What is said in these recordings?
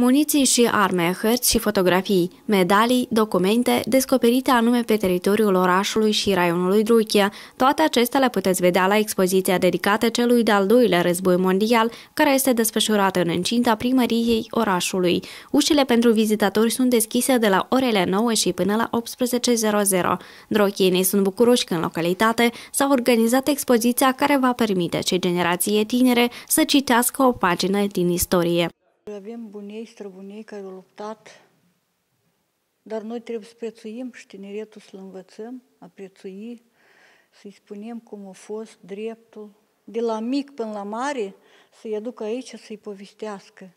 Muniții și arme, hărți și fotografii, medalii, documente descoperite anume pe teritoriul orașului și raionului Druchia. Toate acestea le puteți vedea la expoziția dedicată celui de-al doilea război mondial, care este desfășurată în încinta primăriei orașului. Ușile pentru vizitatori sunt deschise de la orele 9 și până la 18.00. Drochienii sunt bucuroși că în localitate s-a organizat expoziția care va permite cei generație tinere să citească o pagină din istorie. Avem bunei, străbunei care au luptat, dar noi trebuie să prețuim și tineretul să-l învățăm a prețui, să-i spunem cum a fost dreptul, de la mic până la mare, să-i aducă aici să-i povestească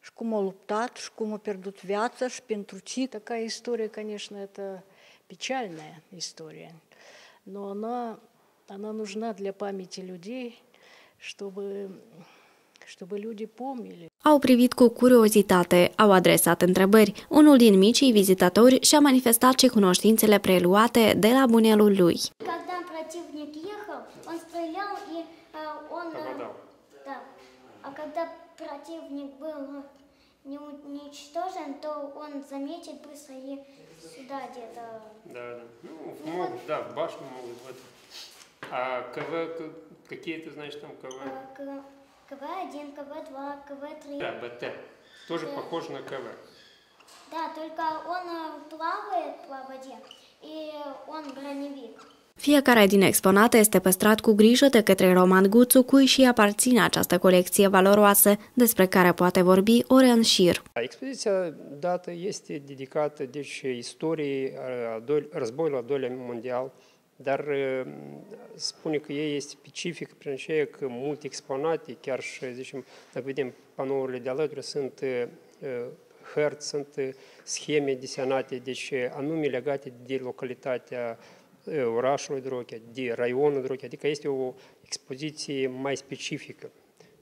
și cum a luptat, și cum a pierdut viața, și pentru ce. Такая история, конечно, это печальная история, но она, она нужна для памяти людей, чтобы чтобы люди помнили. Au privit cu curiozitate, au adresat întrebări. Unul din micii vizitatori și-a manifestat și cunoștințele preluate de la bunelul lui. Когда противник ехал, он стрелял и э, он... э, да. А когда противник был не уничтожен, то он заметит быстро и сюда где-то... Да, да. Ну, мог, да, в башню могут. Вот. А КВ, к- какие ты знаешь там КВ? э, К- КВ-1, КВ-2, КВ-3. Да, БТ. Тоже похож на КВ. Да, только он э, плавает по воде, и он броневик. Fiecare din exponate este păstrat cu grijă de către Roman Guțu, cui și aparține această colecție valoroasă, despre care poate vorbi ore în șir. Expoziția dată este dedicată deci, istoriei a doi- războiului al doilea mondial, dar uh, spune că ei este specific prin aceea că multe exponate, chiar și, zicem, dacă vedem panourile de alături, sunt uh, uh, hărți, sunt uh, scheme desenate, deci uh, anume legate de localitatea uh, orașului Drochea, de raionul Drochea, adică este o expoziție mai specifică.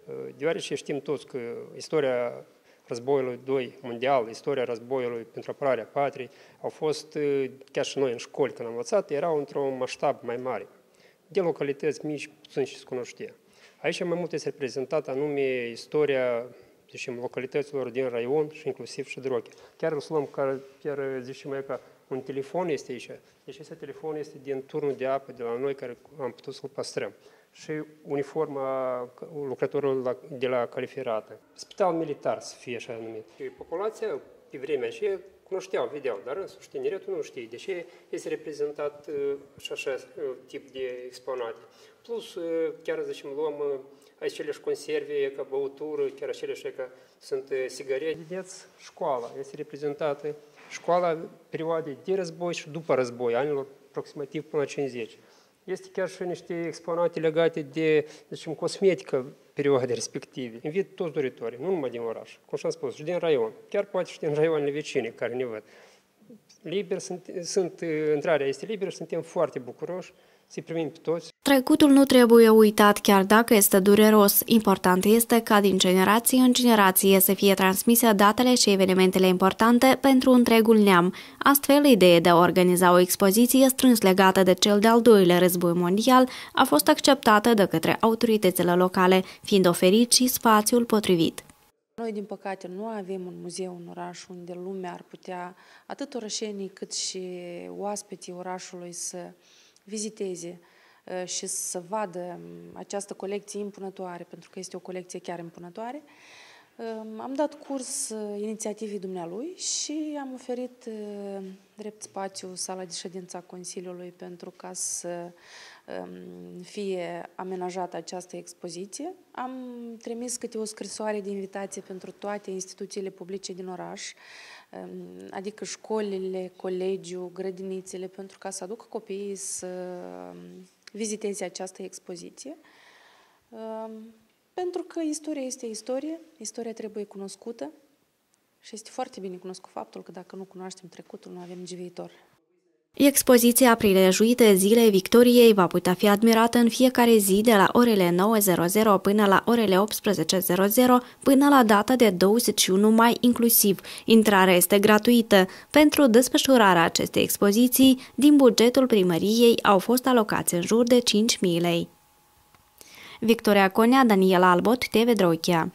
Uh, Deoarece știm toți că istoria războiului II mondial, istoria războiului pentru apărarea patriei, au fost, uh, chiar și noi în școli când am învățat, erau într-un masștab mai mare. De localități mici, puțin și se cunoștea. Aici mai mult este reprezentată anume istoria zicem, localităților din raion și inclusiv și Droche. Chiar o să luăm, care, chiar zicem mai că un telefon este aici. Deci acest telefon este din turnul de apă de la noi care am putut să-l păstrăm. Și uniforma lucrătorului la- de la califerată. Spital militar să fie așa numit. Și populația pe vremea aceea cunoșteau, vedeau, dar însuși tineretul nu știe. De ce este reprezentat uh, și așa uh, tip de exponate. Plus, uh, chiar zicem, luăm uh, aceleși conserve ca băutură, chiar aceleși ca sunt uh, sigarete. Vedeți, școala este reprezentată, școala perioadei de război și după război, anilor aproximativ până la 50. Este chiar și niște exponate legate de, zicem, cosmetică perioade respective. Invit toți doritorii, nu numai din oraș, cum și-am spus, și din raion, chiar poate și din raioanele vecine care ne văd. Liber sunt, sunt, intrarea este liberă și suntem foarte bucuroși să-i primim pe toți. Trecutul nu trebuie uitat chiar dacă este dureros. Important este ca din generație în generație să fie transmise datele și evenimentele importante pentru întregul neam. Astfel, ideea de a organiza o expoziție strâns legată de cel de-al doilea război mondial a fost acceptată de către autoritățile locale, fiind oferit și spațiul potrivit. Noi, din păcate, nu avem un muzeu în oraș unde lumea ar putea, atât orășenii cât și oaspeții orașului, să viziteze uh, și să vadă um, această colecție impunătoare, pentru că este o colecție chiar impunătoare. Um, Am dat curs uh, inițiativei dumnealui și am oferit uh, drept spațiu sala de ședință a Consiliului pentru ca să um, fie amenajată această expoziție. Am trimis câte o scrisoare de invitație pentru toate instituțiile publice din oraș, um, adică școlile, colegiul, grădinițele, pentru ca să aducă copiii să um, viziteze această expoziție. Um, Pentru că istoria este istorie, istoria trebuie cunoscută și este foarte bine cunoscut faptul că dacă nu cunoaștem trecutul, nu avem nici viitor. Expoziția prilejuită Zilei Victoriei va putea fi admirată în fiecare zi de la orele 9.00 până la orele 18.00 până la data de 21 mai inclusiv. Intrarea este gratuită. Pentru desfășurarea acestei expoziții, din bugetul primăriei au fost alocați în jur de 5.000 lei. Victoria Conea, Daniela Albot, TV Drochia